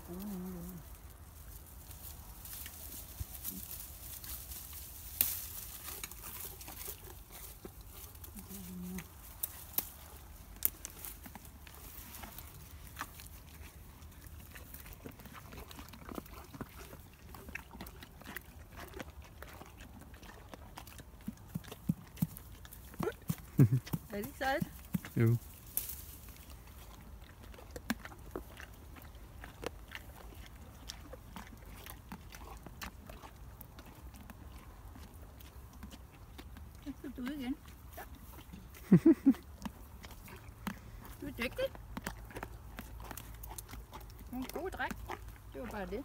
bruge noget. er ude igen. Så. du er dygtig. Du er en god dreng. Det var bare det.